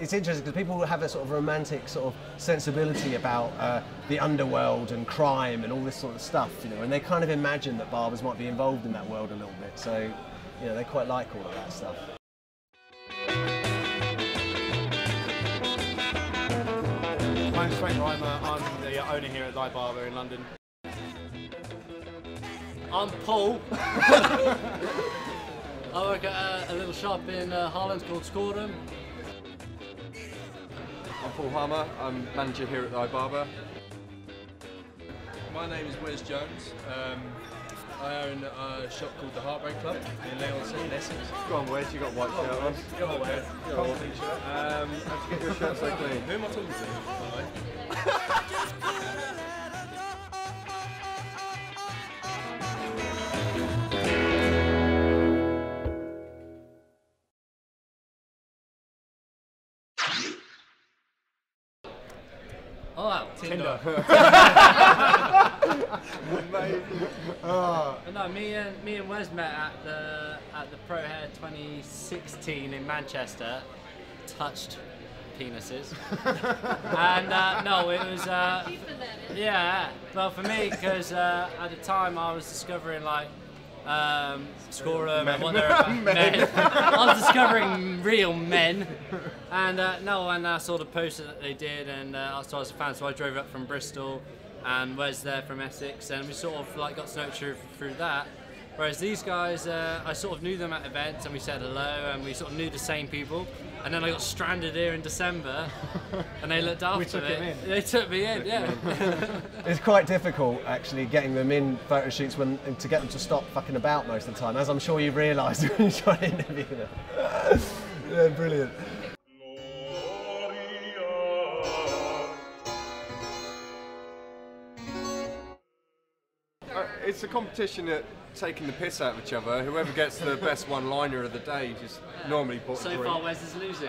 it's interesting because people have a sort of romantic sort of sensibility about uh, the underworld and crime and all this sort of stuff, you know, and they kind of imagine that barbers might be involved in that world a little bit. So, you know, they quite like all of that stuff. My name's Frank Rimer. I'm the owner here at Thy Barber in London. I'm Paul. I work at a, a little shop in uh, Holland called Schorem. I'm Paul Harmer, I'm manager here at Thy Barber. My name is Wez Jones. Um, I own a shop called the Heartbreak Club in Leon in Essex. Go on Wez, you got a white shirt on. Go on, Wez. Um, how'd you get your shirt so clean? Who am I talking to? by? Oh, wow. Tinder. But no, me and me and Wez met at the at the Pro Hair 2016 in Manchester. Touched penises, and uh, no, it was uh, yeah. Well, for me, because uh, at the time I was discovering like um, and what they're about. Men. I was discovering real men, and uh, no, and I saw the poster that they did, and uh, so I was a fan. So I drove up from Bristol, and Wez there from Essex, and we sort of like got to know each other through that. Whereas these guys, uh, I sort of knew them at events, and we said hello, and we sort of knew the same people. And then I got stranded here in December, and they looked after took me. in. They took me in, yeah. It's quite difficult actually getting them in photo shoots when to get them to stop fucking about most of the time, as I'm sure you've realised when you try to interview them. yeah, brilliant. It's a competition at taking the piss out of each other. Whoever gets the best one-liner of the day just normally puts so three. far, Wez is losing.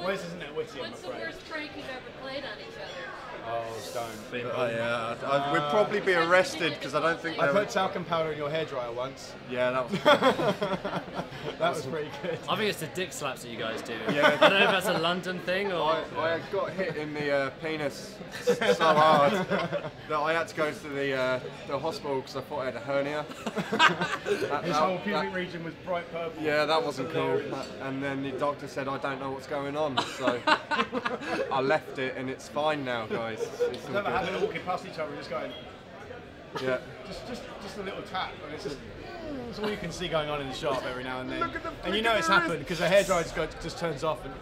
Wez isn't it witty, What's the worst prank you've ever played on each other? Oh, don't. Yeah, I, we'd probably be arrested because I don't think I they put would. talcum powder in your hairdryer once. Yeah, that was. That was pretty good. I think it's the dick slaps that you guys do. Yeah. I don't know if that's a London thing or. I, I got hit in the uh, penis so hard that I had to go to the uh, the hospital because I thought I had a hernia. That- His that- whole pubic that- region was bright purple. Yeah, that wasn't cool. And then the doctor said, I don't know what's going on. So I left it and it's fine now, guys. It's all Never good. had them walking past each other and just going, Yeah. just, just, just a little tap, and it's just. Mm, it's all you can see going on in the shop every now and then. Look at the and you know it's of happened because the hairdryer just, go, just turns off and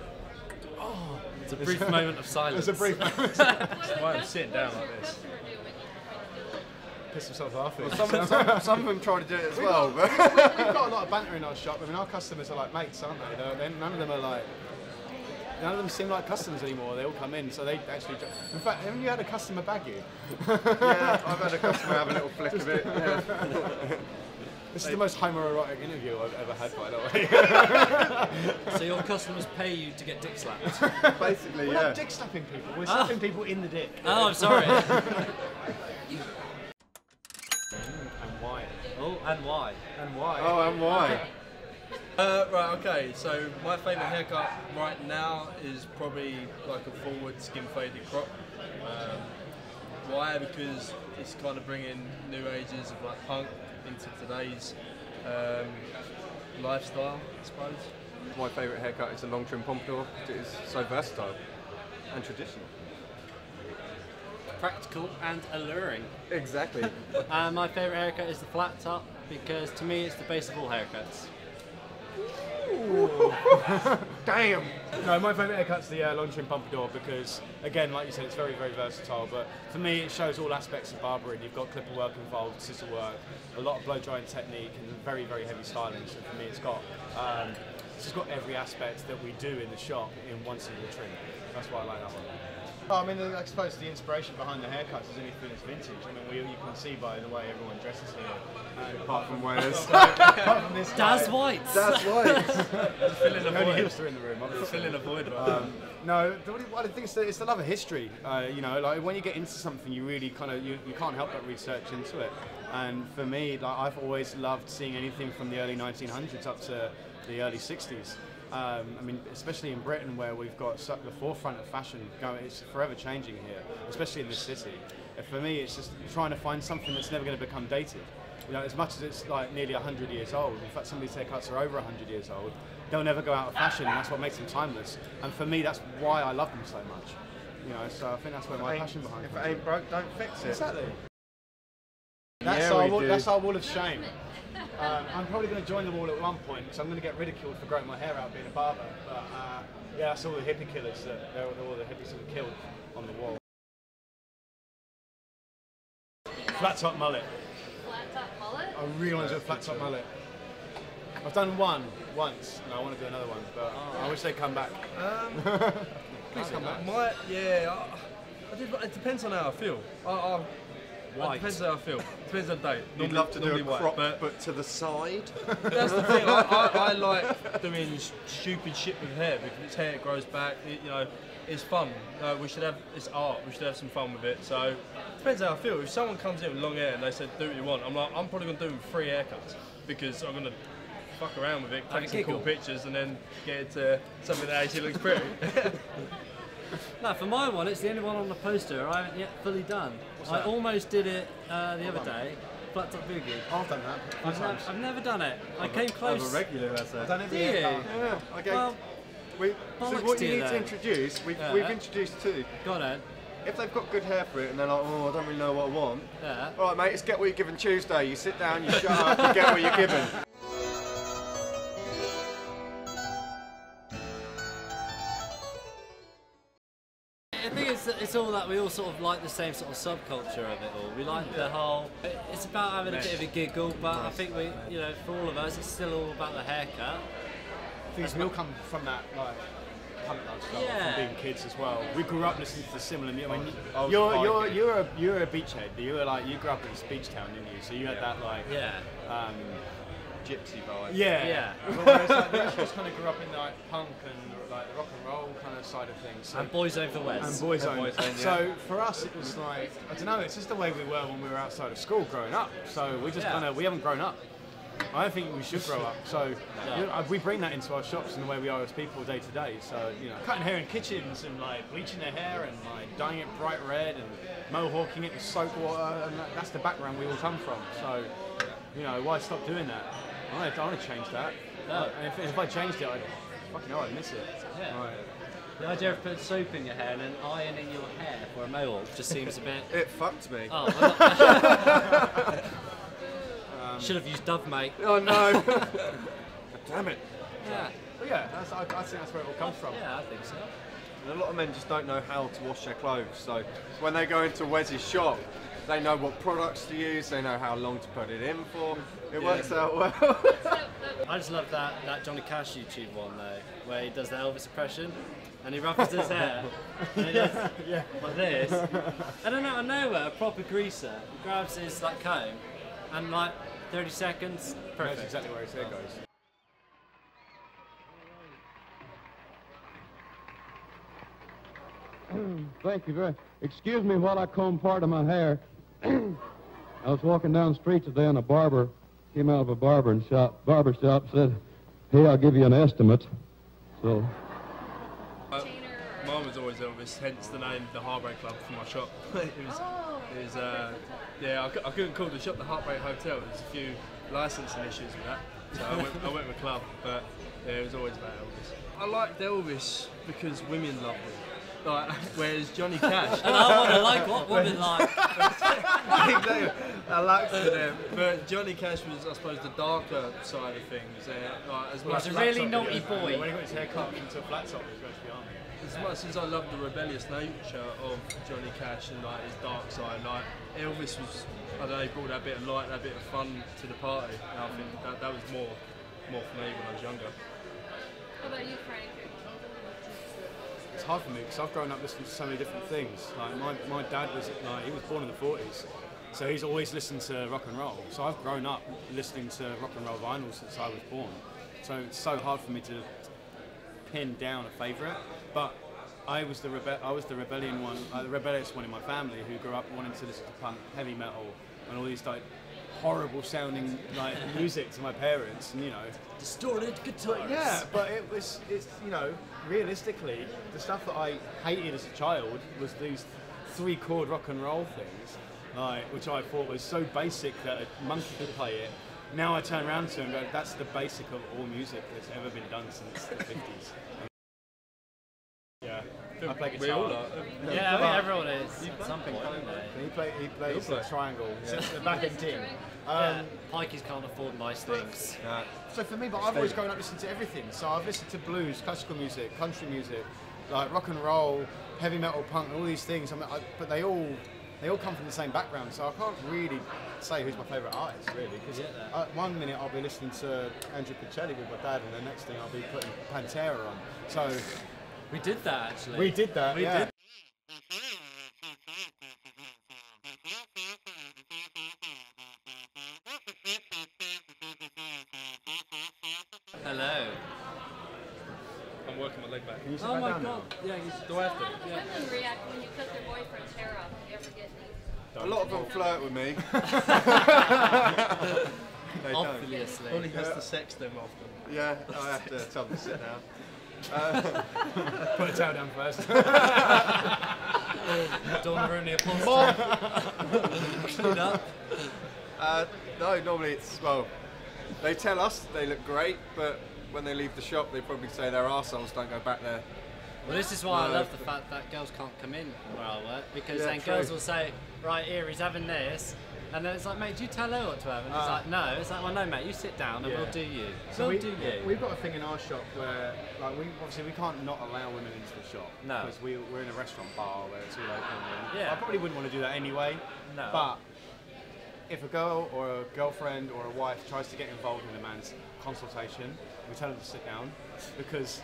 Oh, It's a brief moment of silence. there's a brief moment. What why I'm sitting down like what did the this. customer do when you tried to do it? Piss themselves eh? laughing. Some, some, some of them try to do it as well, but We've got a lot of banter in our shop. I mean, our customers are like mates, aren't they? They're, they're, none of them are like. None of them seem like customers anymore. They all come in, so they actually. In fact, haven't you had a customer bag you? yeah, I've had a customer have a little flick of it. Yeah. This is the most homoerotic interview I've ever had, by the way. So your customers pay you to get dick slapped? Basically, We're yeah. not dick slapping people. We're ah. slapping people in the dick. Oh, I'm sorry. And why? oh, and why? And why? Oh, and why? Uh, right, okay, so my favourite haircut right now is probably like a forward skin faded crop. Um, why? Because it's kind of bringing new ages of like punk into today's um, lifestyle, I suppose. My favourite haircut is a long trim pompadour. It is so versatile and traditional. Practical and alluring. Exactly. And my favourite haircut is the flat top because to me it's the base of all haircuts. Damn. No, my favourite haircut's the uh, long trim pompadour because, again, like you said, it's very, very versatile. But for me, it shows all aspects of barbering. You've got clipper work involved, scissor work, a lot of blow drying technique, and very, very heavy styling. So for me, it's got um, it's got every aspect that we do in the shop in one single trim. That's why I like that one. I mean, I suppose the inspiration behind the haircuts is anything that's vintage. I mean, we, you can see by the way everyone dresses here. And Apart from Wales. apart from this guy, Das Whites! That's right. Filling a the only void. hipster in the room. obviously. Filling a void, right? Um, no, the- what I think it's the, it's the love of history. Uh, you know, like when you get into something, you really kind of you, you can't help but research into it. And for me, like I've always loved seeing anything from the early 1900s up to the early 60s. Um, I mean, especially in Britain, where we've got su- the forefront of fashion going, it's forever changing here, especially in this city. For me, it's just trying to find something that's never going to become dated. You know, as much as it's like nearly 100 years old, in fact, some of these haircuts are over 100 years old, they'll never go out of fashion, and that's what makes them timeless. And for me, that's why I love them so much. You know, so I think that's where my passion behind if it. it ain't broke, don't fix it. Exactly. That's, Yeah, our, we wall, do. that's our wall of shame. Um, I'm probably going to join them all at one point because I'm going to get ridiculed for growing my hair out being a barber. But uh, yeah, that's all the hippie killers that they're, they're all the hippies that were killed on the wall. Flat top mullet. Flat top mullet? I really want to do a flat top mullet. I've done one once, and I want to do another one, but I wish they'd come back. Please come back. My yeah, I, I did, it depends on how I feel. I, I, it White. depends how I feel. Depends on the day. You'd love to do normally a white, crop, but but to the side. That's the thing. I, I, I like doing stupid shit with hair because it's hair it grows back. It, you know, it's fun. Uh, we should have it's art. We should have some fun with it. So depends how I feel. If someone comes in with long hair and they said do what you want, I'm like I'm probably gonna do three haircuts because I'm gonna fuck around with it, take some cool pictures, and then get it to something that actually looks pretty. No, for my one, it's the only one on the poster I haven't yet fully done. I almost did it uh, the other day, flat top boogie. I've done that. I've, times. I've never done it. I came close. regular, that's I've done Do every you? Yeah, okay. Well, we, so what you need to introduce, we've, Yeah. we've introduced two. got it. If they've got good hair for it and they're like, oh, I don't really know what I want. Yeah. All right, mate, it's get what you're given Tuesday. You sit down, you shut up, you get what you're given. It's, it's all that we all sort of like the same sort of subculture of it all. We like the whole. It's about having a bit of a giggle, but I think we, you know, for all of us, it's still all about the haircut. Because we all come from that like punk lifestyle Yeah. from being kids as well. We grew up listening to the similar music. I mean, you're you're you're a you're a beachhead. You were like you grew up in this beach town, didn't you? So you had that like Yeah. um, Gypsy vibe. yeah Yeah. Whereas like the just kind of grew up in like punk and like the rock and roll kind of side of things. So And Boyzone for and West. boyzone. So for us, it was like I don't know. It's just the way we were when we were outside of school growing up. So we just Yeah. kind of we haven't grown up. I don't think we should grow up. So you know, uh, we bring that into our shops and the way we are as people day to day. So you know, cutting hair in kitchens and like bleaching their hair and like dyeing it bright red and mohawking it with soap water, and that, that's the background we all come from. So you know, why stop doing that? I I want to change that. Yeah. And if, if I changed it, I'd fucking hell, I'd miss it. Yeah. Right. The idea of putting soap in your hair and then ironing your hair for a mohawk just seems a bit. It fucked me. Oh, well, Um, should have used Dove, mate. Oh no! Damn it. Yeah, But yeah, that's, I, I think that's where it all comes from. yeah, I think so. And a lot of men just don't know how to wash their clothes. So when they go into Wez's shop, they know what products to use, they know how long to put it in for. It works out well. I just love that, that Johnny Cash YouTube one though, where he does the Elvis impression and he ruffles his hair and he does like this. And then out of nowhere, a proper greaser grabs his like comb and like 30 seconds, Knows perfect. exactly where his hair goes. Thank you very. Excuse me while I comb part of my hair. I was walking down the street today, and a barber came out of a barber shop. Barber shop said, "Hey, I'll give you an estimate." So Uh, Chainer or- Mine was always Elvis, hence the name, the Heartbreak Club for my shop. it was, Oh. it was uh, yeah, I, I couldn't call the shop the Heartbreak Hotel. There's a few licensing issues with that, so I went, I went with Club. But yeah, it was always about Elvis. I liked Elvis because women loved him. Like, whereas Johnny Cash, And I want to like what women like. exactly. I liked it them. But Johnny Cash was, I suppose, the darker side of things. Uh, like, as much a really naughty boy. When he got his hair cut into a flat top, he was going to the army. As much as I love the rebellious nature of Johnny Cash and like his dark side, like Elvis was, I don't know, he brought that bit of light, that bit of fun to the party. And I think that, that was more, more for me when I was younger. How about you, Frank? It's hard for me because I've grown up listening to so many different things. Like my, my dad was like he was born in the 40s, so he's always listened to rock and roll. So I've grown up listening to rock and roll vinyl since I was born. So it's so hard for me to pin down a favourite. But I was the rebe- I was the rebellion one, uh, the rebellious one in my family who grew up wanting to listen to punk, heavy metal, and all these like horrible sounding like music to my parents, and you know, Distorted guitars. yeah, but it was, it's, you know, realistically, the stuff that I hated as a child was these three chord rock and roll things, like, which I thought was so basic that a monkey could play it. Now I turn around to it and go, that's the basic of all music that's ever been done since the 50s. Yeah, I play guitar. We all are. Yeah, I mean everyone is at some point, don't they? He, play, he plays play. the triangle, yeah. the back end team. Yeah, Pikeys can't afford nice things. So for me, but I've always grown up listening to everything. So I've listened to blues, classical music, country music, like rock and roll, heavy metal, punk, and all these things. I mean, I, but they all they all come from the same background. So I can't really say who's my favourite artist, really. Because uh, one minute I'll be listening to Andrew Bocelli with my dad, and the next thing I'll be putting Pantera on. So We did that actually. we did that. We yeah. did. Hello. I'm working my leg back. Can you sit Oh back my down now? god. Yeah, he's So how do women react when you cut their boyfriend's hair off? Do you ever get any? A lot of them flirt with me. they don't. obviously. Only has to sex them often. Yeah, I have to tell them to sit down. Put a towel down first. Don't ruin the applause. Stood up. Uh, no, normally it's, well, they tell us they look great, but when they leave the shop, they probably say their arseholes don't go back there. Well, this is why I love the fact that girls can't come in where I work because Yeah, then true. girls will say, right here, he's having this. And then it's like, mate, do you tell her what to have? And it's Ah. like, no. It's like, well, no, mate, you sit down and Yeah. we'll do you. So we'll we, do you. We've got a thing in our shop where, like, we obviously we can't not allow women into the shop. No. Because we, we're in a restaurant bar where it's all open. And Yeah. I probably wouldn't want to do that anyway. No. But if a girl or a girlfriend or a wife tries to get involved in a man's consultation, we tell them to sit down because.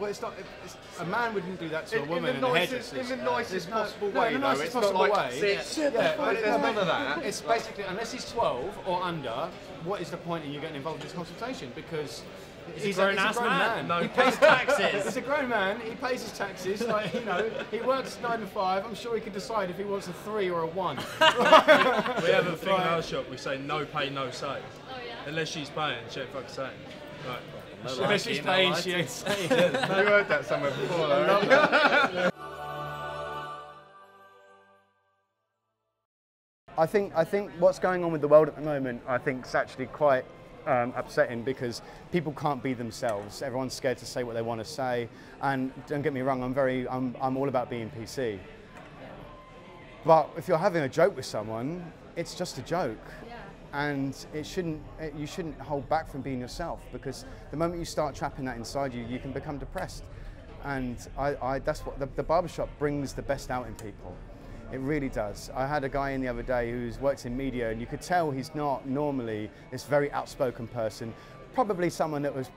Well, it's not. It's, a man wouldn't do that to a In- in woman the in, a nicest- in the nicest no- uh, possible no, way, in the though. nicest It's not possible like, way. sit- sit yeah, but there's none of that. It's basically unless he's 12 or under, what is the point in you getting involved in this consultation? Because He's a grown-ass man. No he pays taxes. He's a grown man. He pays his taxes. Like you know, he works nine to five. I'm sure he can decide if he wants a three or a one. We have a thing in our shop. We say no pay, no say. Oh yeah. Unless she's paying, she ain't fucking saying. Right. Unless she's paying, she ain't saying. you heard that somewhere before, though. haven't you? I think I think what's going on with the world at the moment, I think, is actually quite um, upsetting because people can't be themselves. Everyone's scared to say what they want to say, and don't get me wrong, I'm very I'm, I'm all about being PC. But if you're having a joke with someone, it's just a joke. And it shouldn't, you shouldn't hold back from being yourself because the moment you start trapping that inside you, you can become depressed. And I, I, that's what the, the barbershop brings the best out in people. It really does. I had a guy in the other day who's works in media, and you could tell he's not normally this very outspoken person. Probably someone that was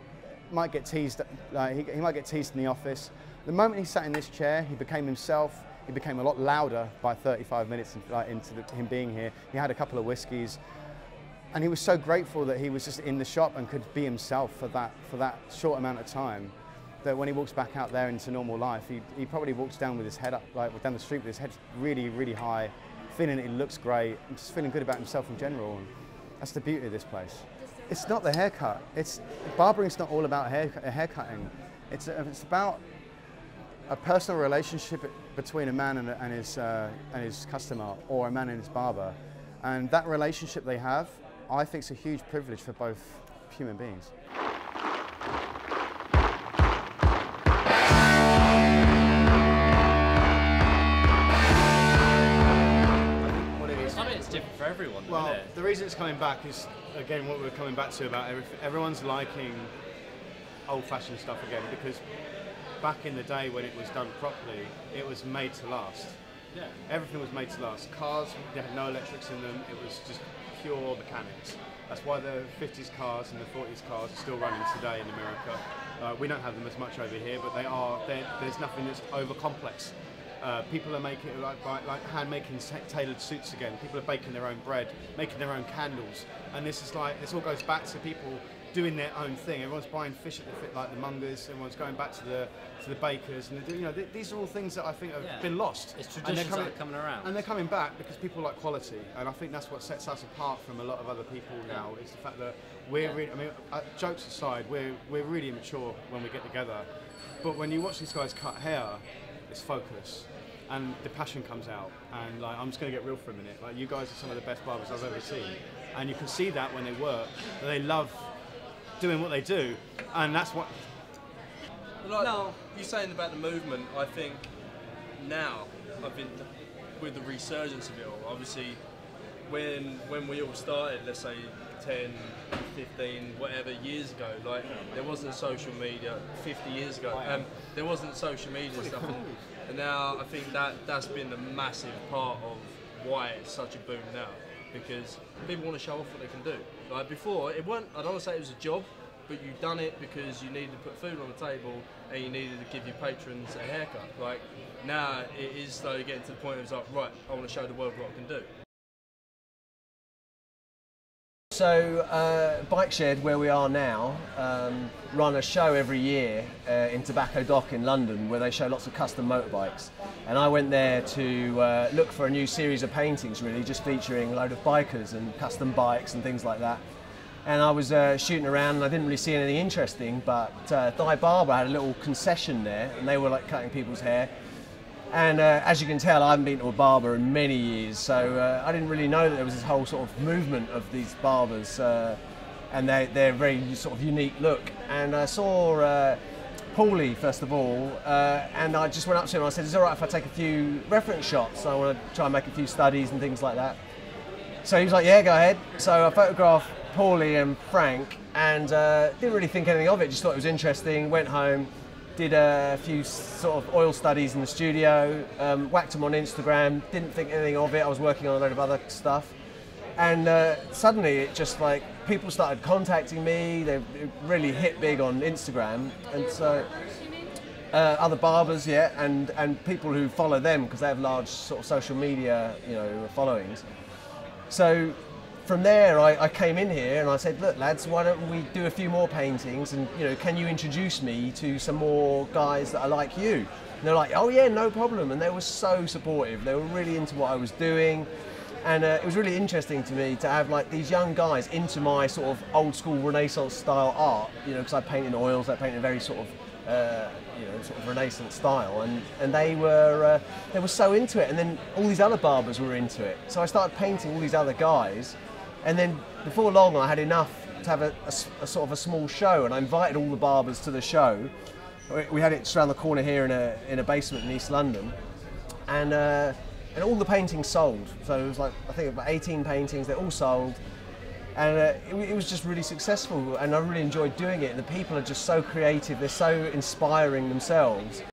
might get teased. Like he, he might get teased in the office. The moment he sat in this chair, he became himself. He became a lot louder by 35 minutes in- like, into the, him being here. He had a couple of whiskies, and he was so grateful that he was just in the shop and could be himself for that for that short amount of time. That when he walks back out there into normal life, he, he probably walks down with his head up, like down the street with his head really, really high, feeling it looks great, and just feeling good about himself in general. And that's the beauty of this place. It's not the haircut. It's barbering's not all about hair, haircutting. It's it's about a personal relationship between a man and, and his uh, and his customer, or a man and his barber, and that relationship they have, I think, it's a huge privilege for both human beings. what it is. I mean, it's different for everyone, Well, the reason it's coming back is again what we're coming back to about every, everyone's liking old-fashioned stuff again because back in the day when it was done properly, it was made to last. Yeah. Everything was made to last. Cars, they had no electrics in them. It was just pure mechanics. That's why the 50s cars and the 40s cars are still running today in America. Uh, we don't have them as much over here, but they are. There's nothing that's over complex. Uh, people are making like like, hand making tailored suits again. People are baking their own bread, making their own candles, and this is like this all goes back to people doing their own thing. Everyone's buying fish at the fit like the Mungers. Everyone's going back to the to the bakers, and doing- you know th- these are all things that I think have Yeah. been lost. It's And they're traditions coming around. and they're coming back because people like quality, and I think that's what sets us apart from a lot of other people now. Is the fact that we're really, I mean, uh, jokes aside, we're we're really immature when we get together, but when you watch these guys cut hair, it's focus. And the passion comes out, and like I'm just gonna get real for a minute. Like you guys are some of the best barbers I've ever seen, and you can see that when they work, that they love doing what they do, and that's what Like No. you saying about the movement, I think now, I've been with the resurgence of it all, obviously when when we all started, let's say 10, 15, whatever years ago, like there wasn't social media 50 years ago. Um, there wasn't social media and stuff, and, and now I think that that's been a massive part of why it's such a boom now because people want to show off what they can do. Like before, it weren't. I don't want to say it was a job, but you done it because you needed to put food on the table and you needed to give your patrons a haircut. Like now, it is slowly getting to the point of it's like, right, I want to show the world what I can do. So, uh, Bike Shed, where we are now, um, run a show every year uh, in Tobacco Dock in London where they show lots of custom motorbikes. And I went there to uh, look for a new series of paintings, really, just featuring a load of bikers and custom bikes and things like that. And I was uh, shooting around and I didn't really see anything interesting, but uh, Thy Barber had a little concession there and they were like cutting people's hair. And uh, as you can tell, I haven't been to a barber in many years, so uh, I didn't really know that there was this whole sort of movement of these barbers, uh, and they, they're very sort of unique look. And I saw uh, Paulie first of all, uh, and I just went up to him and I said, "Is it all right if I take a few reference shots? I want to try and make a few studies and things like that." So he was like, "Yeah, go ahead." So I photographed Paulie and Frank, and uh, didn't really think anything of it. Just thought it was interesting. Went home, did a few sort of oil studies in the studio, um, whacked them on Instagram. Didn't think anything of it. I was working on a load of other stuff, and uh, suddenly it just like people started contacting me. They really hit big on Instagram, and so uh, other barbers, yeah, and and people who follow them because they have large sort of social media, you know, followings. So from there, I, I came in here and I said, look, lads, why don't we do a few more paintings? And you know, can you introduce me to some more guys that are like you? And they're like, oh yeah, no problem. And they were so supportive. They were really into what I was doing. And uh, it was really interesting to me to have like these young guys into my sort of old school Renaissance style art, you know, because I paint in oils, I paint in very sort of, uh, you know, sort of Renaissance style, and, and they were uh, they were so into it, and then all these other barbers were into it. So I started painting all these other guys, and then before long I had enough to have a sort of a small show, and I invited all the barbers to the show. We- We had it just around the corner here in a in a basement in East London, and uh, and all the paintings sold. So it was like I think about 18 paintings. They all sold, and uh, it, it was just really successful. And I really enjoyed doing it. And the people are just so creative. They're so inspiring themselves.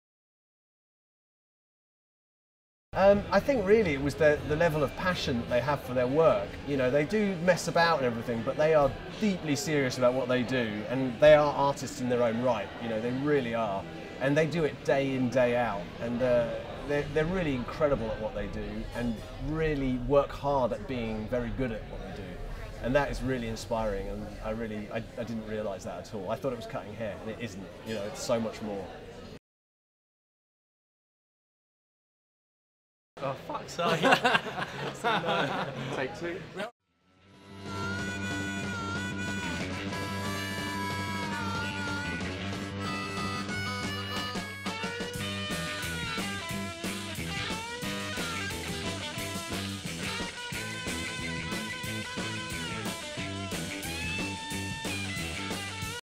Um, I think really it was the, the level of passion that they have for their work. You know, they do mess about and everything, but they are deeply serious about what they do, and they are artists in their own right. You know, they really are, and they do it day in day out, and uh, they're, they're really incredible at what they do, and really work hard at being very good at what they do, and that is really inspiring. And I really, I, I didn't realise that at all. I thought it was cutting hair, and it isn't. You know, it's so much more. Fuck's sake. Take two.